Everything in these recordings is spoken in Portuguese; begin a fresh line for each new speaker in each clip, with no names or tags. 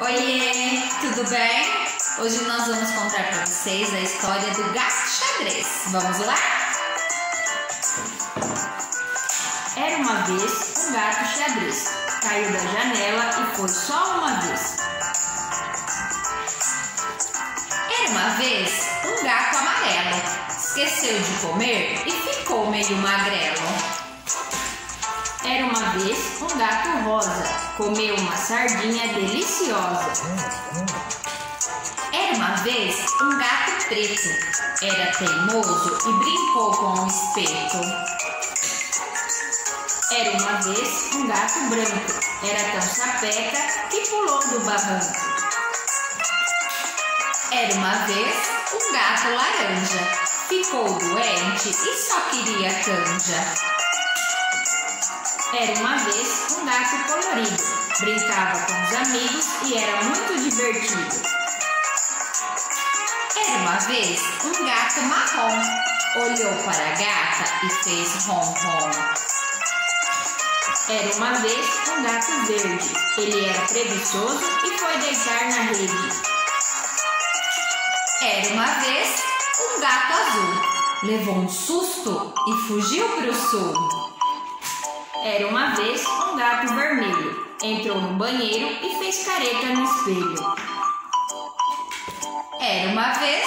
Oiê, tudo bem? Hoje nós vamos contar para vocês a história do gato xadrez. Vamos lá?
Era uma vez um gato xadrez. Caiu da janela e foi só uma vez.
Era uma vez um gato amarelo. Esqueceu de comer e ficou meio magrelo.
Era uma vez um gato rosa, comeu uma sardinha deliciosa.
Era uma vez um gato preto, era teimoso e brincou com um espeto.
Era uma vez um gato branco, era tão sapeca que pulou do barranco.
Era uma vez um gato laranja, ficou doente e só queria canja.
Era uma vez um gato colorido, brincava com os amigos e era muito divertido.
Era uma vez um gato marrom, olhou para a gata e fez rom-rom.
Era uma vez um gato verde, ele era preguiçoso e foi deitar na rede.
Era uma vez um gato azul, levou um susto e fugiu para o sul.
Era uma vez um gato vermelho. Entrou no banheiro e fez careta no espelho.
Era uma vez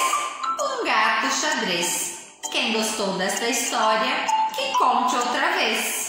um gato xadrez. Quem gostou desta história, que conte outra vez.